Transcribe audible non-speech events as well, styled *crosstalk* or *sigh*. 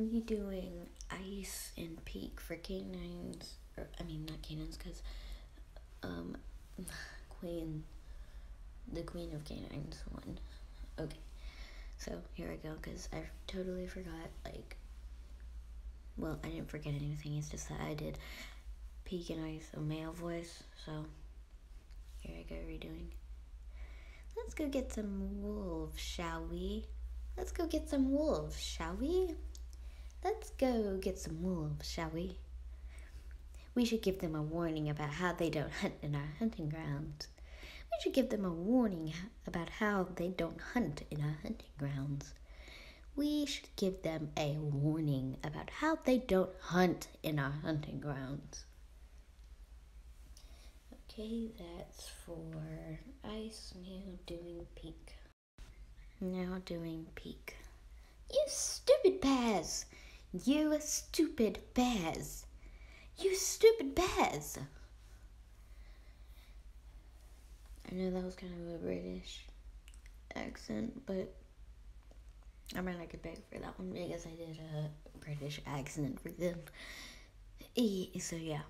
redoing ice and peak for canines. Or, I mean, not canines, because um, *laughs* Queen, the Queen of Canines one. Okay, so here I go, because I totally forgot, like, well, I didn't forget anything, it's just that I did peak and ice a male voice, so here I go redoing. Let's go get some wolves, shall we? Let's go get some wolves, shall we? Let's go get some wolves, shall we? We should give them a warning about how they don't hunt in our hunting grounds. We should give them a warning about how they don't hunt in our hunting grounds. We should give them a warning about how they don't hunt in our hunting grounds. Okay, that's for ice. Now doing peak. Now doing peak. You stupid bears! You stupid bears! You stupid bears! I know that was kind of a British accent, but I mean I could beg for that one because I did a British accent for them. So yeah.